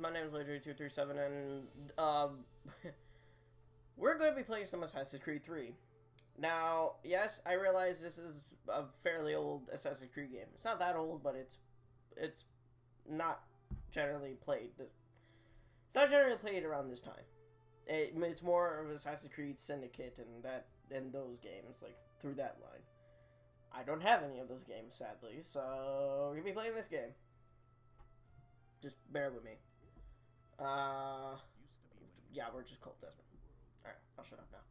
My name is Legendary237, and um, we're going to be playing some Assassin's Creed 3. Now, yes, I realize this is a fairly old Assassin's Creed game. It's not that old, but it's it's not generally played. It's not generally played around this time. It, it's more of Assassin's Creed Syndicate and that and those games, like through that line. I don't have any of those games, sadly, so we're gonna be playing this game. Just bear with me. Uh, yeah, we're just Colt Desmond. Alright, I'll shut up now.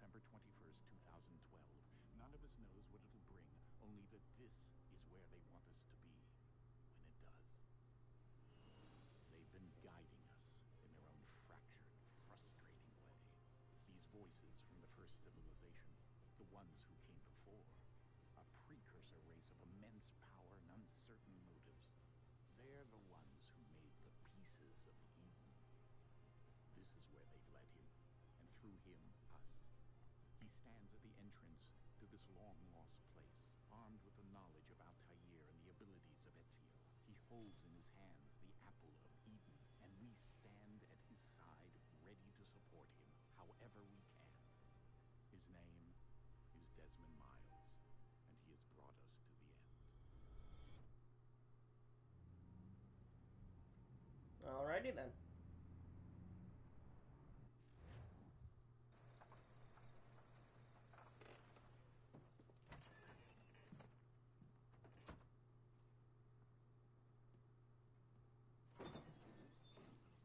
December 21st, 2012. None of us knows what it'll bring, only that this is where they want us to be when it does. They've been guiding us in their own fractured, frustrating way. These voices from the first civilization, the ones who came before, a precursor race of immense power and uncertain motives. They're the ones who made the pieces of Eden. This is where they've led him, and through him, stands at the entrance to this long-lost place, armed with the knowledge of Altair and the abilities of Ezio. He holds in his hands the apple of Eden, and we stand at his side, ready to support him, however we can. His name is Desmond Miles, and he has brought us to the end. Alrighty then.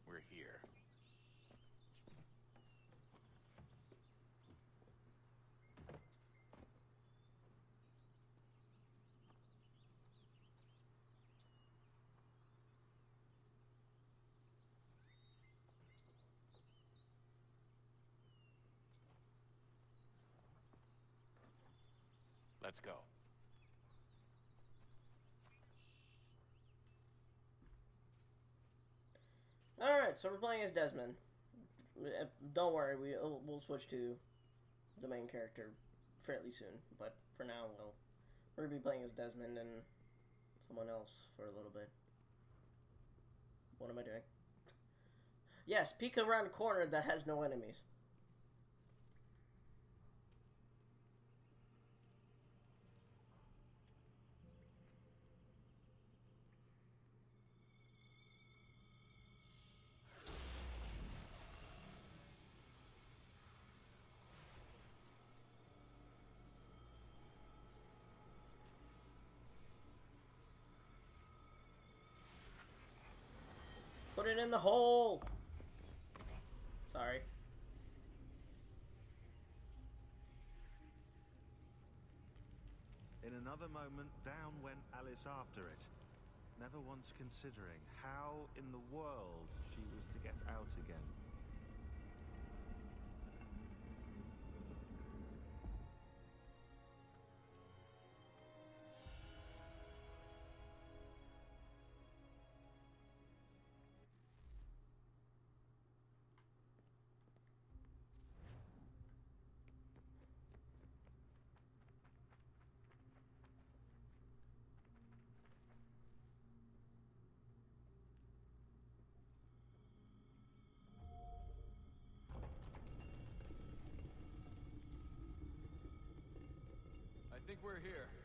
We're here. Let's go. Alright, so we're playing as Desmond. Uh, Don't worry, we, uh, we'll switch to the main character fairly soon. But for now, we'll, we're going to be playing as Desmond and someone else for a little bit. What am I doing? Yes, peek around a corner that has no enemies. In the hole! Sorry. In another moment, down went Alice after it, never once considering how in the world she was to get out again. Think we're here.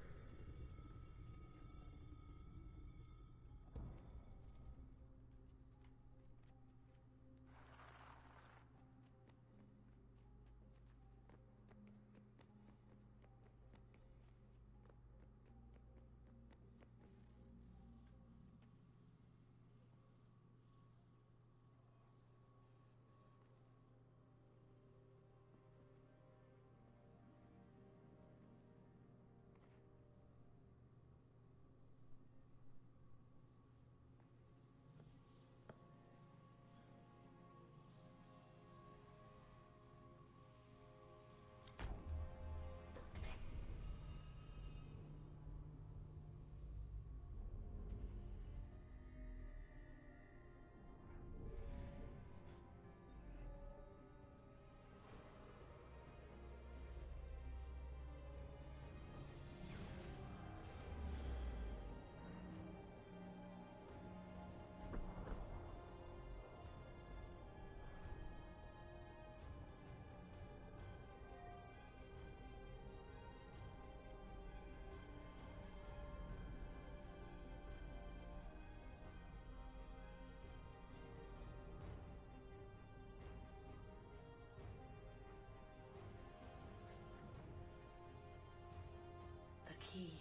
Key.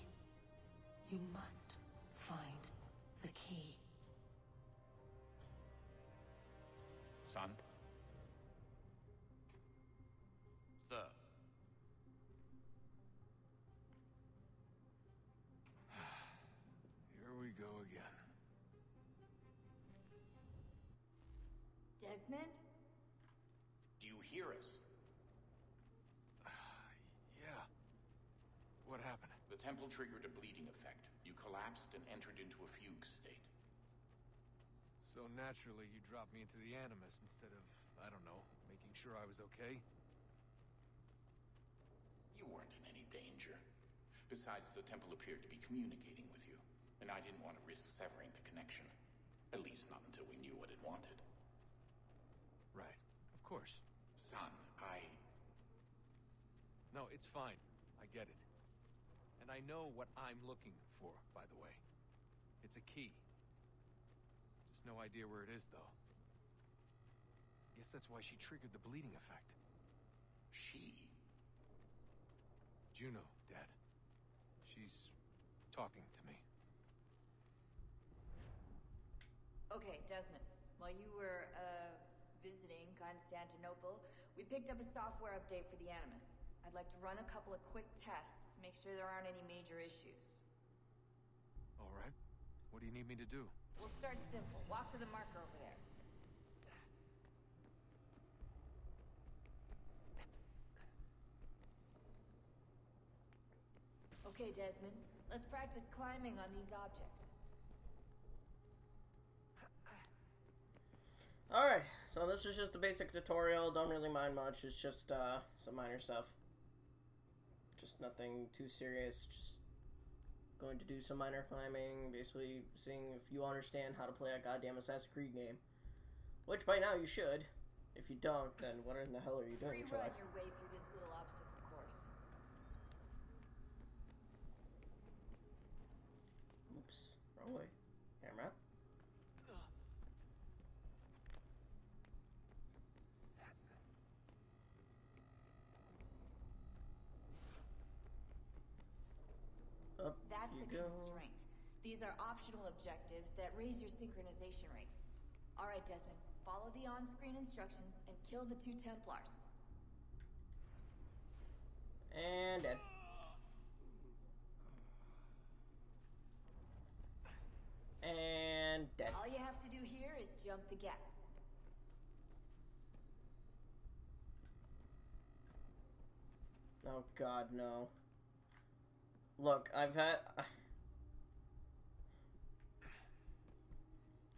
You must find the key. Son? Sir. Here we go again. Desmond? Do you hear us? Yeah. What happened? The temple triggered a bleeding effect. You collapsed and entered into a fugue state. So naturally, you dropped me into the Animus instead of, I don't know, making sure I was okay? You weren't in any danger. Besides, the temple appeared to be communicating with you, and I didn't want to risk severing the connection. At least not until we knew what it wanted. Right. Of course. Son, I... No, it's fine. I get it. And I know what I'm looking for, by the way. It's a key. Just no idea where it is, though. Guess that's why she triggered the bleeding effect. She? Juno, Dad. She's talking to me. Okay, Desmond. While you were, uh, visiting Constantinople, we picked up a software update for the Animus. I'd like to run a couple of quick tests, make sure there aren't any major issues. All right. What do you need me to do? We'll start simple. Walk to the marker over there. Okay, Desmond. Let's practice climbing on these objects. Alright, so this is just the basic tutorial. Don't really mind much. It's just uh, some minor stuff. Just nothing too serious. Just going to do some minor climbing. Basically, seeing if you understand how to play a goddamn Assassin's Creed game. Which by now you should. If you don't, then what in the hell are you doing with your life? your way through this little obstacle course. Oops. Wrong way. Camera. Up That's you a go. Constraint. These are optional objectives that raise your synchronization rate. Alright, Desmond. Follow the on-screen instructions and kill the two Templars. And dead. And dead. All you have to do here is jump the gap. Oh god, no. Look, I've had...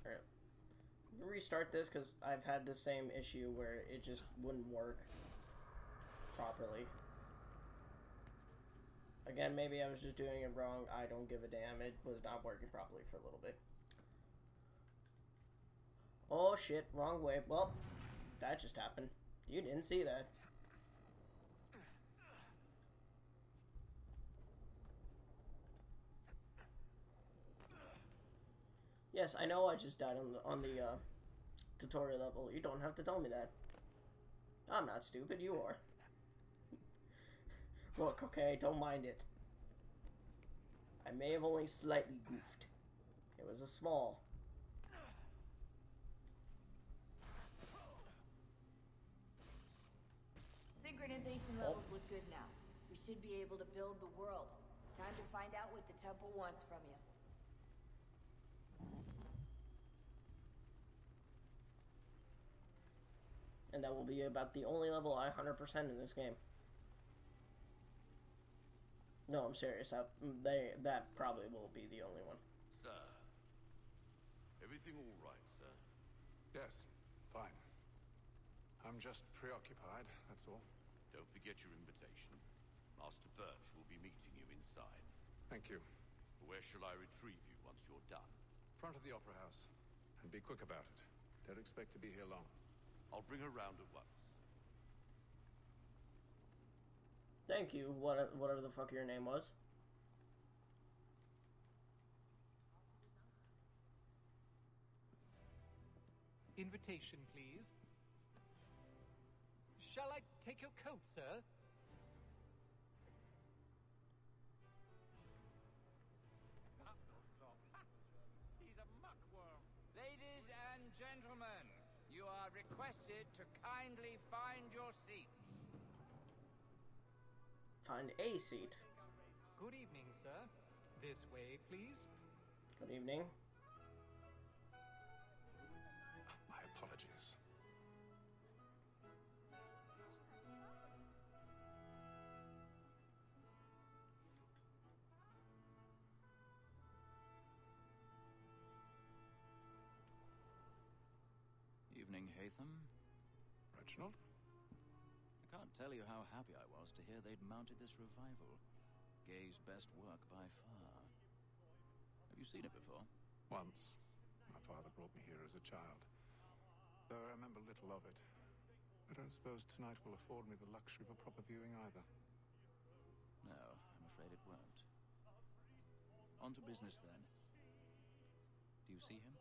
Alright. Restart this, because I've had the same issue where it just wouldn't work properly. Again, maybe I was just doing it wrong. I don't give a damn. It was not working properly for a little bit. Oh shit, wrong way. Well, that just happened. You didn't see that. Yes, I know I just died on the on the uh, tutorial level. You don't have to tell me that. I'm not stupid, you are. Look, okay, don't mind it. I may have only slightly goofed. It was a small. Synchronization levels look good now. We should be able to build the world. Time to find out what the temple wants from you. And that will be about the only level I 100% in this game. No, I'm serious. That, they, that probably will be the only one. Sir. Everything all right, sir? Yes, fine. I'm just preoccupied, that's all. Don't forget your invitation. Master Birch will be meeting you inside. Thank you. Where shall I retrieve you once you're done? Front of the Opera House. And be quick about it. Don't expect to be here long. I'll bring her round at once. Thank you, what, whatever the fuck your name was. Invitation, please. Shall I take your coat, sir? He's a muckworm. Ladies and gentlemen, you are requested to kindly find your seats. Find a seat. Good evening, sir. This way, please. Good evening. Reginald? I can't tell you how happy I was to hear they'd mounted this revival. Gay's best work by far. Have you seen it before? Once. My father brought me here as a child. Though I remember little of it. I don't suppose tonight will afford me the luxury of a proper viewing either. No, I'm afraid it won't. On to business then. Do you see him?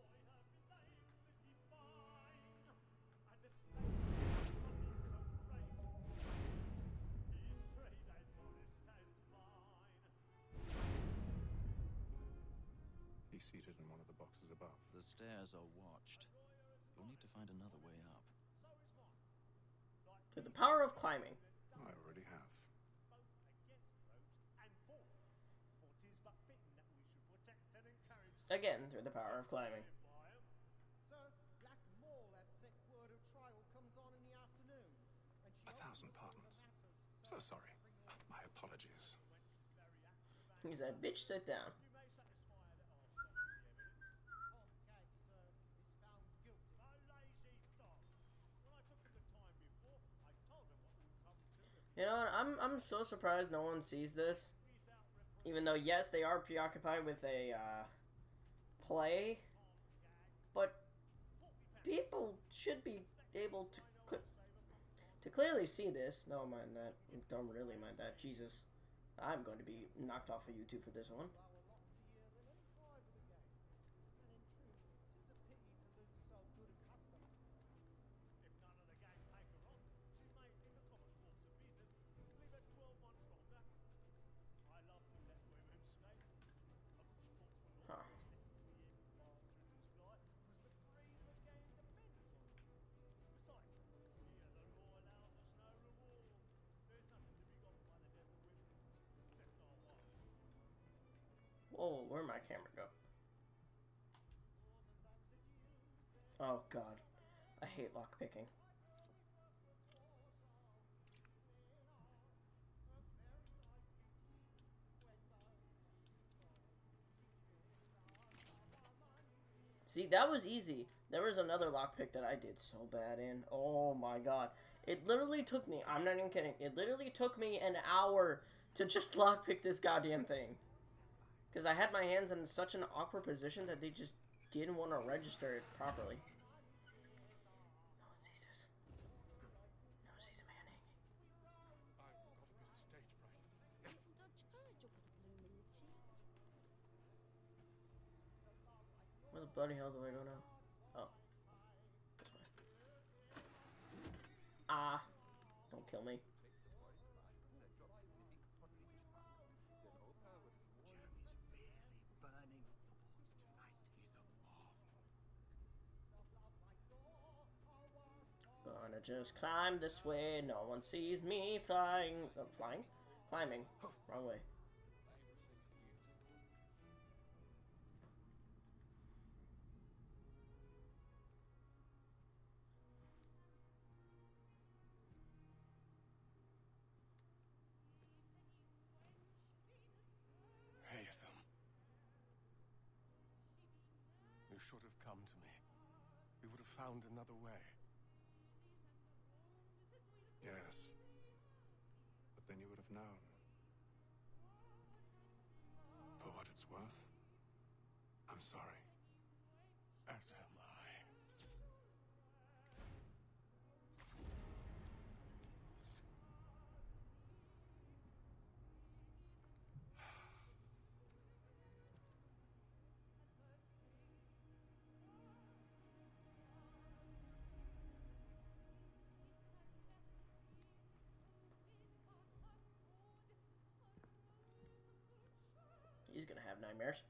Above. The stairs are watched. You'll need to find another way up. To the power of climbing. I already have. Again, through the power of climbing. Sir, Black Moll had sent word of trial comes on in the afternoon. And she A thousand pardons. So sorry. My apologies. He said, bitch, sit down. You know? I'm I'm so surprised no one sees this. Even though yes, they are preoccupied with a uh, play, but people should be able to to clearly see this. No, mind that. Don't really mind that. Jesus, I'm going to be knocked off of YouTube for this one. Oh, where'd my camera go? Oh god. I hate lockpicking. See, that was easy. There was another lockpick that I did so bad in. Oh my god. It literally took me, I'm not even kidding, it literally took me an hour to just lockpick this goddamn thing. Because I had my hands in such an awkward position that they just didn't want to register it properly. No one sees this. No one sees a man hanging. Where the bloody hell do I go now? Oh. Ah. Don't kill me. Gonna just climb this way. No one sees me flying. Uh, flying? Climbing. Wrong way. Haytham. You should have come to me. We would have found another way. Yes. But then you would have known. For what it's worth, I'm sorry. Nightmares.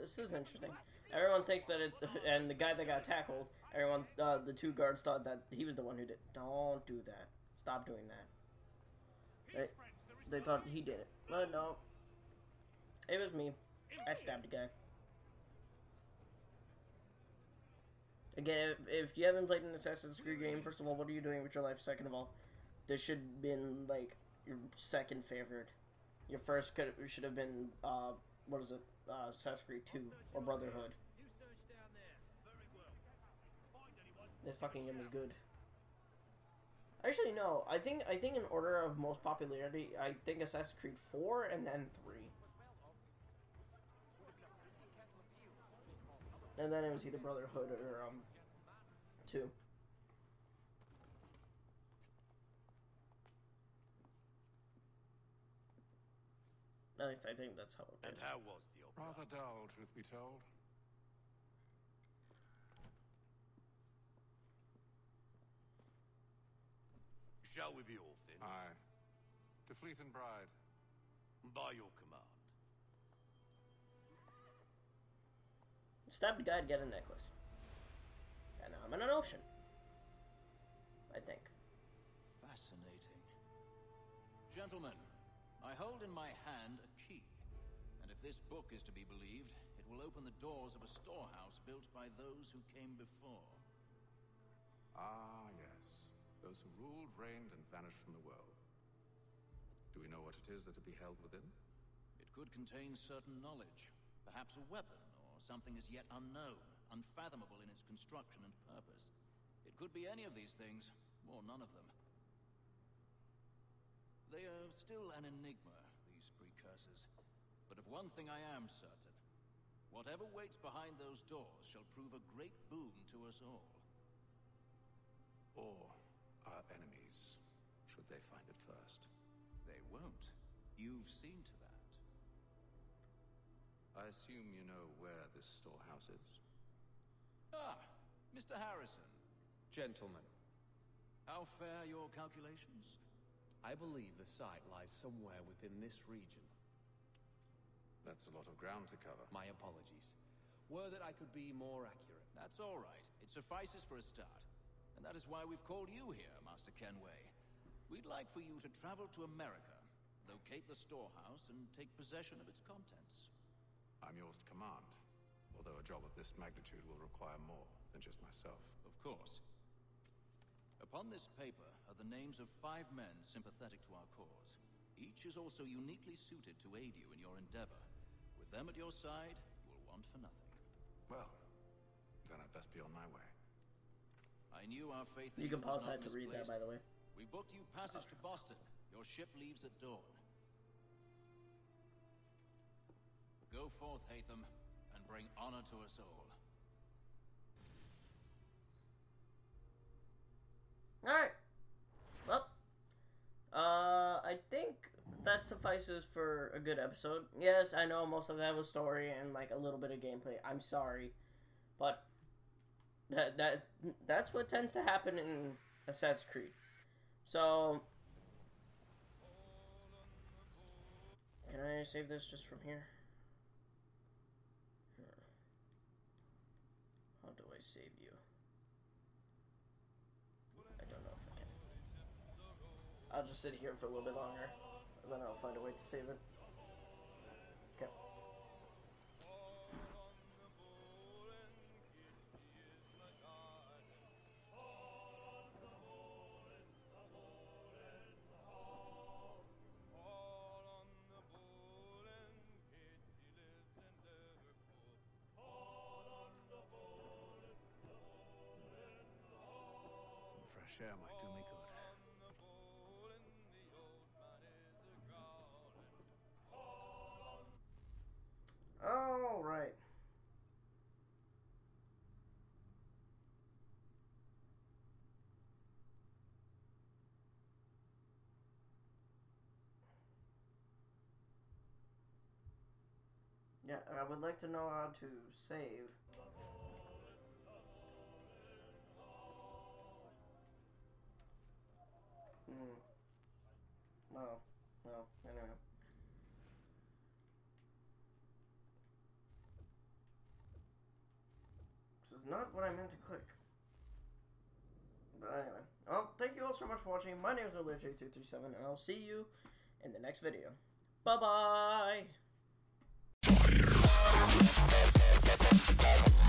This is interesting. Everyone thinks that it, and the guy that got tackled, everyone, uh, the two guards thought that he was the one who did. Don't do that. Stop doing that. They, they thought he did it, but no. It was me. I stabbed a guy. Again, if, if you haven't played an Assassin's Creed game, first of all, what are you doing with your life? Second of all, this should have been like your second favorite. Your first could should have been uh, what is it? Uh, Assassin's Creed Two or Brotherhood. This fucking game is good. Actually, no. I think I think in order of most popularity, I think Assassin's Creed Four and then three, and then it was either Brotherhood or um two. At least I think that's how it And how was the opera? Rather dull, truth be told. Shall we be off then? Aye. To Fleet and Bride. By your command. Stabbed a guy to get a necklace. And I'm in an ocean. I think. Fascinating. Gentlemen, I hold in my hand a key. And if this book is to be believed, it will open the doors of a storehouse built by those who came before. Ah, yes. Those who ruled, reigned, and vanished from the world. Do we know what it is that to be held within? It could contain certain knowledge, perhaps a weapon, or something as yet unknown, unfathomable in its construction and purpose. It could be any of these things, or none of them. They are still an enigma, these precursors. But of one thing I am certain. Whatever waits behind those doors shall prove a great boon to us all. Or our enemies, should they find it first. They won't. You've seen to that. I assume you know where this storehouse is? Ah, Mr. Harrison. Gentlemen, How fare your calculations? I believe the site lies somewhere within this region. That's a lot of ground to cover. My apologies. Were that I could be more accurate. That's all right. It suffices for a start. And that is why we've called you here, Master Kenway. We'd like for you to travel to America, locate the storehouse, and take possession of its contents. I'm yours to command, although a job of this magnitude will require more than just myself. Of course. Upon this paper are the names of five men sympathetic to our cause. Each is also uniquely suited to aid you in your endeavor. With them at your side, you will want for nothing. Well, then I'd best be on my way. I knew our faith You in can was pause not that to read that, by the way. We booked you passage to Boston. Your ship leaves at dawn. Go forth, Haytham, and bring honor to us all. Alright. Well, uh, I think that suffices for a good episode. Yes, I know most of that was story and like a little bit of gameplay. I'm sorry, but that that that's what tends to happen in Assassin's Creed. So, can I save this just from here? How do I save you? I don't know if I can. I'll just sit here for a little bit longer, then I'll find a way to save it. Okay. Some fresh air might do me good. Yeah, I would like to know how to save. Hmm. No. No. Anyway. This is not what I meant to click. But anyway. Well, thank you all so much for watching. My name is OLJ237, and I'll see you in the next video. Bye-bye! Thank you.